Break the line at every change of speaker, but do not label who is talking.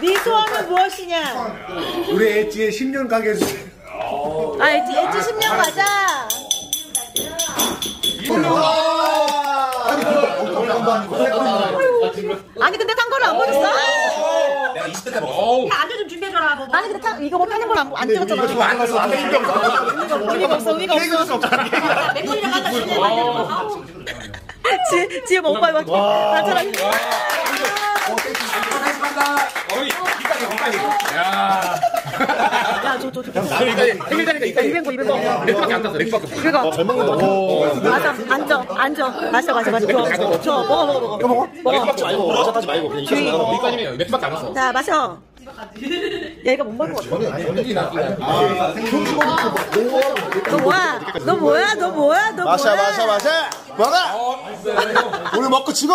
네 소원은 무엇이냐?
우리 엣지의 10년 가게 해주세요.
아, 엣지, 엣지 10년 가자. 아니, 근데 탄 거를 안 보여줬어?
내가 20대 때 먹어.
안주 좀 준비해줘라. 뭐. 아니, 근데 탄, 이거 뭐 타는 걸안 안 찍었잖아.
이거 안 가서 안 의미가 없어.
의미가 없어, 의미가 없어. 맥콜이랑 갖다 주냐, 지, 지혜 못 봐요. 나처럼.
어이, 이까지, 이까지. 야.
야, 저.
생일자니까 이까지.
200고, 200고.
맥주밖에 안 땄어, 없어.
그거. 잘 먹는다. 맞아, 앉아, 앉아. 마셔, 마셔, 마셔. 저, 저, 먹어, 먹어, 먹어. 먹어? 먹어.
맥주 말고, 따지 말고, 그냥 이까지 나가면 이까지면 맥주밖에 안 땄어.
자, 마셔. 얘가 못 먹을 것 같아. 너 뭐야? 너 뭐야? 너 뭐야? 너
마셔,
뭐야?
마셔, 마셔. 먹어! 우리 먹고 치고!